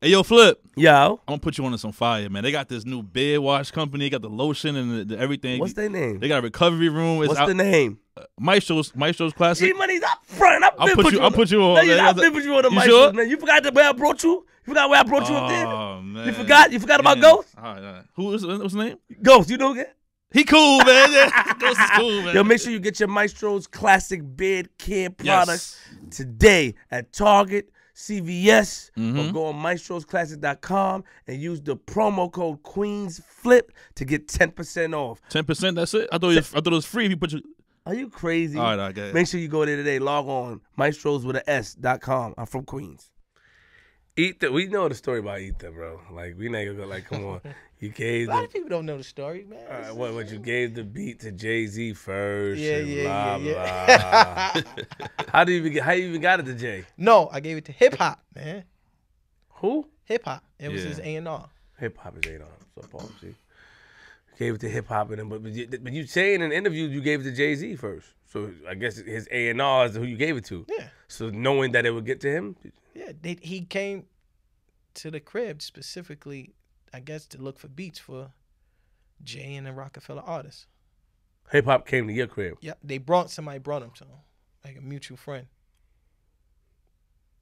Hey, yo, Flip. Yo, I'm gonna put you on to some fire, man. They got this new beard wash company. They got the lotion and the, the everything. what's their name? They got a recovery room. It's What's out, the name? Uh, Maestro's Maestro's Classic. G Money's up front. I'll put put you- you. I'll put you on, No, you- I've been put you on the You mic, sure? man. You forgot the where I brought you. You forgot where I brought you up there. Oh man, You forgot. You forgot about Man. Ghost. All right, all right. Who is what's his name? Ghost. You know again. He cool, man. Ghost is cool, man. Yo, make sure you get your Maestro's classic beard care Yes. products today at Target, CVS, Mm-hmm. or go on maestrosclassic.com and use the promo code Queenzflip to get 10% off. Ten percent. That's it. I thought you, I thought it was free if you put your. Are you crazy? All right, all right, go ahead. Make sure you go there today. Log on maestros with a S dot com. I'm from Queens. Ether, we know the story about Ether, bro. Like we not gonna go like, come on. You gave A lot the of people don't know the story, man. uh, what? What you gave the beat to Jay Z first? Yeah, yeah, blah, yeah, blah. how do you even get? How you even got it to Jay? no, I gave it to hip hop, man. Who? Hip hop. It was Yeah. his A and R. Hip hop is A and R. So Paul, see. Gave it to hip hop and then, but but you, but you say in an interview you gave it to Jay Z first. So I guess his A and R is who you gave it to. Yeah, So knowing that it would get to him, yeah. They, he came to the crib specifically, I guess, to look for beats for Jay and the Roc-A-Fella artists. hip hop came to your crib. Yeah, they brought somebody brought him to him, like a mutual friend.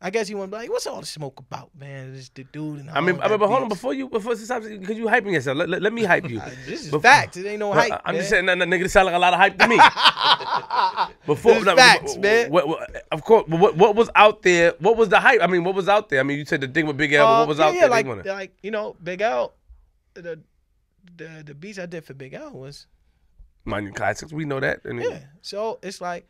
I guess he went like, "What's all the smoke about, man? This the dude." And I mean, I mean, that but hold on, before you, before stop, because you hyping yourself. Let, let, let me hype you. This is Before- facts. It ain't no hype. I'm just saying, that, that nigga sound like a lot of hype to me. Before, This is no, facts, but- man. what- what- of course, what, what was out there? What was the hype? I mean, what was out there? I mean, you said the thing with Big L. Uh, what was yeah, out yeah, there? Like, like you know, Big L, the the the beats I did for Big L was Mind you, classics. We know that. Yeah. So it's like,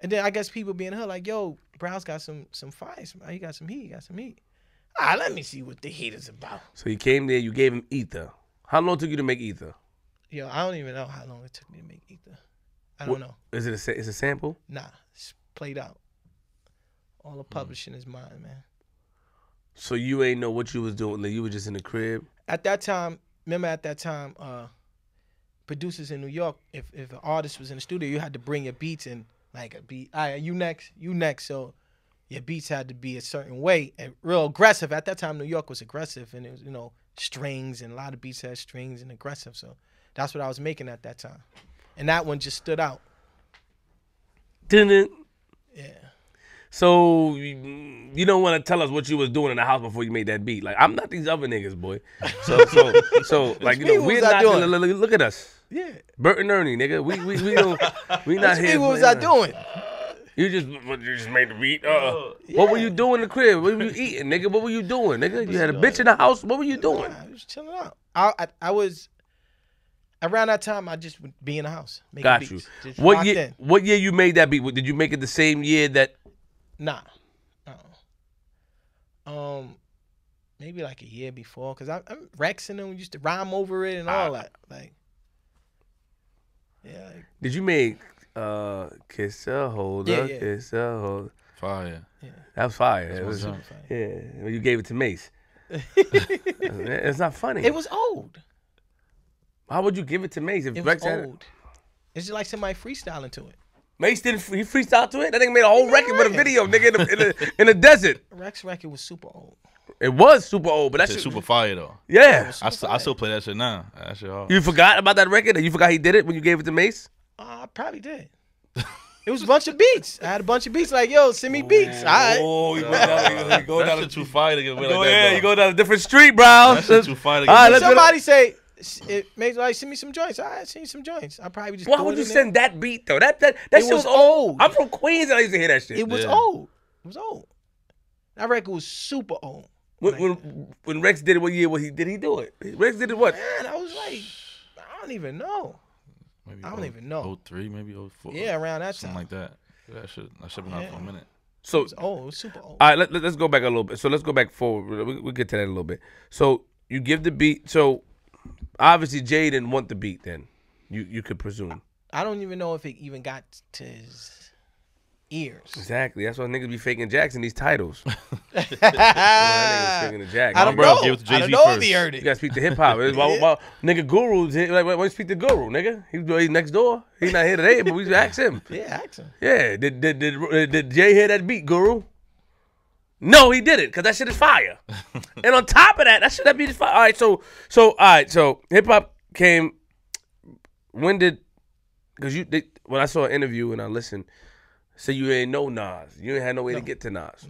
and then I guess people being her like, yo, Browz got some some fires. man. He got some heat. He got some heat. Ah, let me see what the heat is about. So you came there. You gave him ether. How long took you to make ether? Yo, I don't even know how long it took me to make ether. I don't What- know. Is it a, sa- it's a sample? Nah, it's played out. All the publishing is mine, man. So you ain't know what you was doing. Like you were just in the crib. at that time, remember at that time, uh, producers in New York, if if an artist was in the studio, you had to bring your beats and like a beat. All right, you next, you next. So your beats had to be a certain way and real aggressive. At that time, New York was aggressive, and it was you know strings and a lot of beats had strings and aggressive. So that's what I was making at that time, and that one just stood out. Didn't. Yeah. So you, you don't want to tell us what you was doing in the house before you made that beat. Like I'm not these other niggas, boy. So so so like you know we're not. doing? Look, look- look at us, Yeah. Bert and Ernie, nigga. We we we don't. We not What here. what was I doing? You just what, you just made the beat. Uh, What were you doing in the crib? What were you eating, nigga? What were you doing, nigga? You had a bitch in the house. What were you doing? I was chilling out. I, I I was around that time. I just would be in the house. Making Got beats, you. Just What locked year? in. What year you made that beat? Did you make it the same year that? Nah. Uh-uh. Um, maybe like a year before, cause I, I'm Rex and them used to rhyme over it and all Ah. that. Like, yeah, like, Did you make uh kiss a holder, Yeah, yeah. kiss a holder? Fire. That was fire. It was- jam. yeah, when you gave it to Mase. it's not funny. it was old. How would you give it to Mase if It Rex was had it? It's just like somebody freestyling to it. Mase didn't he freestyle to it? That nigga made a whole record with a video, nigga, in the, in the, in the desert. Rex record was super old. It was super old, but that That shit shit super fire though. Yeah. I, st- I still play that shit now. That shit hard. You forgot about that record? You forgot he did it when you gave it to Mase? Uh, I probably did. It was a bunch of beats. I had a bunch of beats. Like, yo, send me beats. All right. Oh, you go down, you go that shit too fire to get away Go, like that. yeah, though. you go down a different street, bro. That shit too fire to All right, get let's go Somebody say, s- it makes like send me some joints. All right, send me some joints. I probably just. Why would you in there. send that beat though? That that that It shit was was old. old. I'm from Queens and I used to hear that shit. It was Yeah. old. It was old. That record was super old. when, when when Rex did it, what year? What he did he do it? Rex did it what? Man, I was like, I don't even know. Maybe I don't oh- even know. 03, maybe 04. Yeah, around that Something time. like that. That shit, that shit been out for a minute. So It was old. It was super old. all right, let, let, us go back a little bit. So let's go back forward. We, we'll get to that a little bit. So you give the beat. So obviously Jay didn't want the beat. Then you you could presume I don't even know if it even got to his ears. exactly. That's why niggas be faking Jackson these titles. that niggas faking the. I don't bro know. gave it to I don't Jay-Z know if he heard it. You gotta speak to hip hop. Why, why, nigga, Guru's here. Like, why don't you speak to Guru, nigga? He, he's next door. He's not here today, but we ask him. Yeah, ask him. Yeah, did did did, did Jay hear that beat, Guru? No, he didn't, because that shit is fire. and on top of that, that shit that beat is fire. All right, so so all right, so hip hop came. When did? Because you they, when I saw an interview and I listened, say you ain't know Nas, you ain't had no way to get to Nas.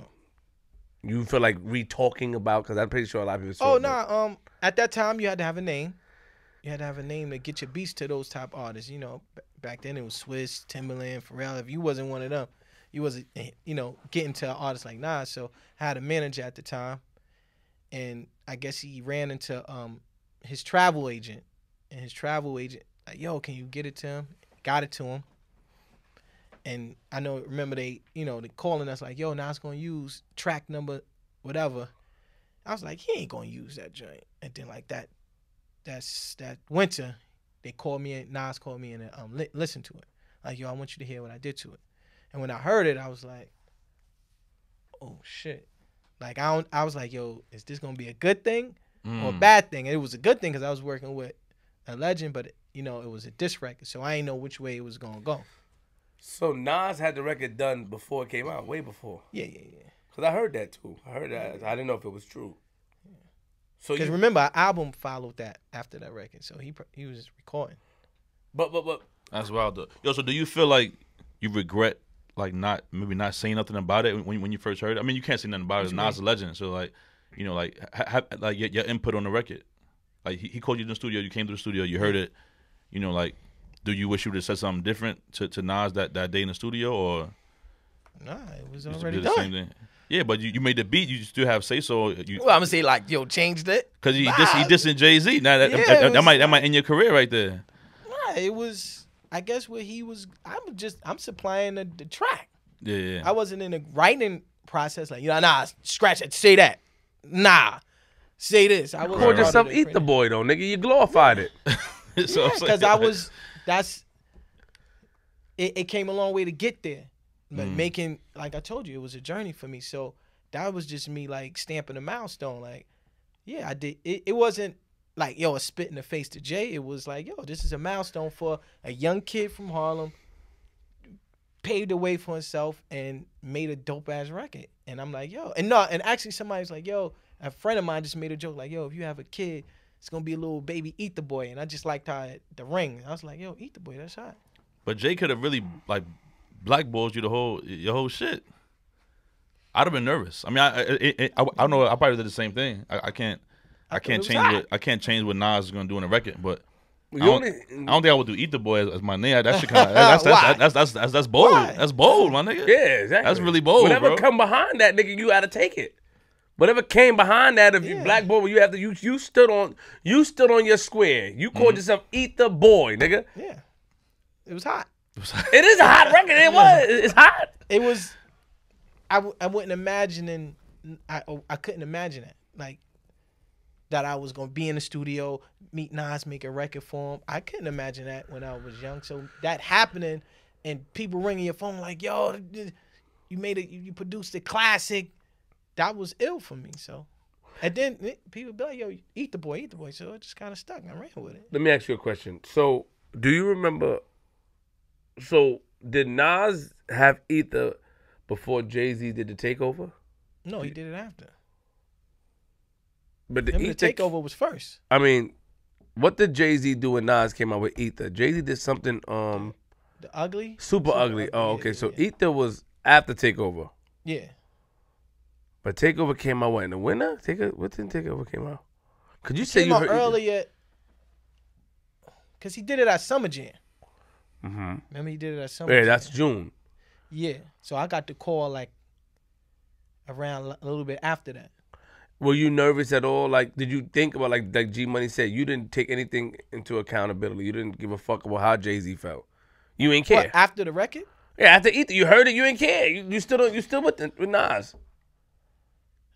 You feel like re-talking about because I'm pretty sure a lot of people. Oh no, um, at that time you had to have a name. You had to have a name to get your beats to those top artists. You know, b- back then it was Swizz, Timbaland, Pharrell. If you wasn't one of them, you eh, you know, getting to an artist like Nas. So I had a manager at the time, and I guess he ran into um his travel agent, and his travel agent like, yo, can you get it to him? Got it to him. And I know, remember they, you know, they calling us like, yo, Nas gonna use track number, whatever. I was like, he ain't gonna use that joint. And then like that, that's that winter, they called me and Nas called me and um li- listened to it. Like, yo, I want you to hear what I did to it. And when I heard it, I was like, oh shit. Like I don't, I was like, yo, is this gonna be a good thing or a Mm. bad thing? And it was a good thing because I was working with a legend, but you know, it was a diss record, so I didn't know which way it was gonna go. So Nas had the record done before it came out, way before. Yeah, yeah, yeah. Cause I heard that too. I heard that. I didn't know if it was true. So Because you, remember, our album followed that after that record, so he he was recording. but but but That's wild though. Yo, so do you feel like you regret like not maybe not saying nothing about it when when you first heard it? I mean, you can't say nothing about it. Nas is a legend, so like you know, like ha- ha- like your, your input on the record. Like he, he called you in the studio, you came to the studio, you heard it. You know, like do you wish you would have said something different to, to Nas that, that day in the studio, or Nah, it was already the same done. thing? Yeah, but you, you made the beat. You still have say so. You Well, I'm gonna say like, yo, changed it. because he dis, he Nah. dissing Jay Z. Now that, Yeah, that, it that might that might end your career right there. Nah, it was. I guess what he was. I'm just. I'm supplying the, the track. Yeah, yeah. I wasn't in the writing process. Like, you know, nah, scratch it. Say that. Nah, say this. I was called yourself Ether Boy though, nigga. You glorified it. So I'm because I was. That's. It, it came a long way to get there, but Mm. making like I told you, it was a journey for me. So that was just me like stamping a milestone. Like, yeah, I did. It, it wasn't like yo a spit in the face to Jay. It was like yo, this is a milestone for a young kid from Harlem. Paved the way for himself and made a dope ass record. And I'm like, yo, and no, and actually somebody's like, yo, a friend of mine just made a joke like, yo, if you have a kid, it's gonna be a little baby Ether Boy. And I just liked how it, the ring. I was like, yo, Ether Boy, that's hot. But Jay could have really like blackballed you the whole your whole shit. I'd have been nervous. I mean, I I, I, I, I don't know. I probably did the same thing. I, I can't. I, can't change hot. what I can't change what Nas is gonna do in a record. But I don't, only- I don't think I would do "Ether Boy" as, as my name. That shit kind of that's that's, Why? that's, that's that's that's bold. Why? That's bold, my nigga. Yeah, exactly. That's really bold, Whatever bro. come behind that, nigga, you gotta take it. Whatever came behind that, if you black boy, you have to. You you stood on you stood on your square. You Mm-hmm. called yourself Ether Boy, nigga. Yeah. It was hot. It is a hot record. It was. It's hot. It was I, w- I wouldn't imagine and I oh, I couldn't imagine it. Like that I was gonna be in the studio, meet Nas, make a record for him. I couldn't imagine that when I was young. So that happening and people ringing your phone like, yo, you made it, you produced a classic. That was ill for me. So, and then people be like, yo, Ether Boy, eat the boy. So it just kind of stuck. and I ran with it. Let me ask you a question. So, do you remember? So, did Nas have Ether before Jay Z did the takeover? No, he did it after. But the Remember the Ether, takeover was first. I mean, what did Jay Z do when Nas came out with Ether? Jay Z did something um The ugly. super, ugly. Oh, okay. yeah, so yeah. Ether was after takeover, Yeah. but takeover came out what in the winter? Takeover, what did takeover came out? Could you say came you heard earlier because he did it at Summer Jam. Mm-hmm. Remember he did it at Summer Yeah, Jam? that's June. yeah. So I got the call like around a little bit after that. Were you nervous at all? Like, did you think about like like G Money said? You didn't take anything into accountability. You didn't give a fuck about how Jay Z felt. You ain't care. What, after the record? Yeah, after Ether, you heard it. You ain't care. You, you still don't. You still with the, with Nas.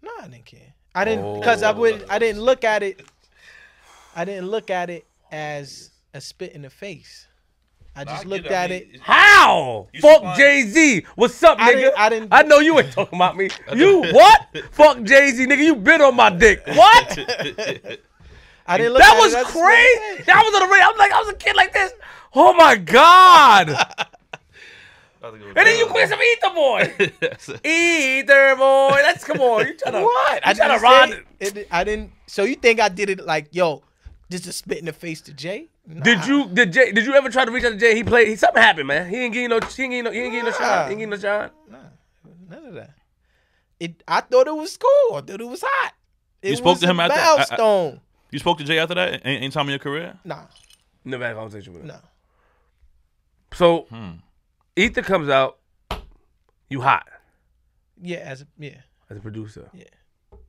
No, I didn't care. I didn't oh. because I Oh. would I didn't look at it. I didn't look at it as a spit in the face. I just get looked it. I at mean, it. How? Fuck Jay Z. What's up, nigga? I didn't- I didn't- I know you ain't talking about me. You what? Fuck Jay Z, nigga. You been on my dick. What? I didn't look that at was it as a spit in the crazy. face. That was on the radio. I was like, I was a kid like this. Oh my god. And then you quit some Ether Boy. Ether Boy. Let's come on. You trying to What? You I trying to didn't ride it. it. I didn't. So you think I did it like, yo, just to spit in the face to Jay? Nah. Did you did Jay did you ever try to reach out to Jay? He played he something happened, man. He ain't getting no he ain't getting no he ain't getting no shine. He ain't getting no shine. None of that. It. I thought it was cool. I thought it was hot. It You spoke was to him a after- I- I- You spoke to Jay after that? Any, any time in your career? nah, Never had a conversation with him. no. So Hmm. Ether comes out, you hot Yeah, as a, yeah, as a producer. yeah.